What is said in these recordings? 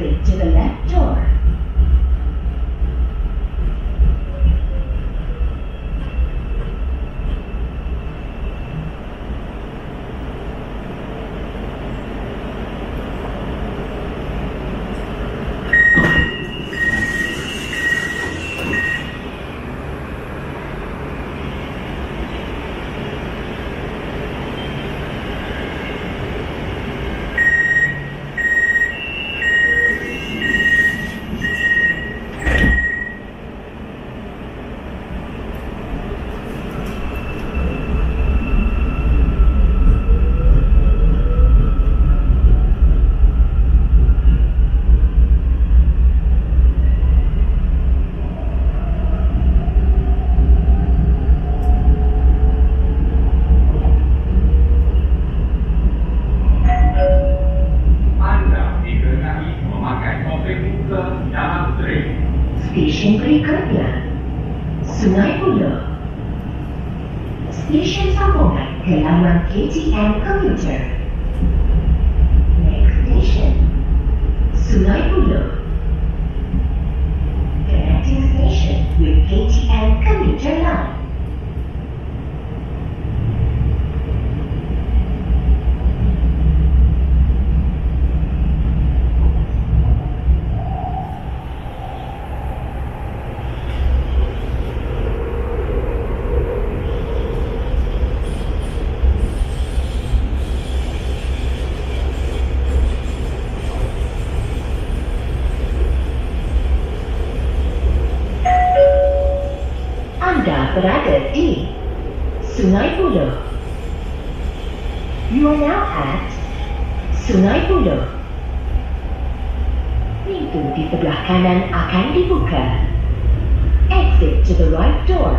Exit to the Stesen berikutnya, Sungai Buloh. Stesen sambungan ke laman KTM Commuter. Next station, Sungai Buloh. Connecting station with KTM Commuter Line. Berada di Sungai Buloh. You are now at Sungai Buloh. Pintu di sebelah kanan akan dibuka. Exit to the right door.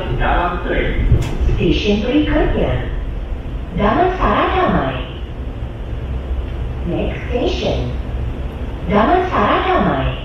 Ke dalam tren. Stesen berikutnya, Damansara Damai. Next station, Damansara Damai.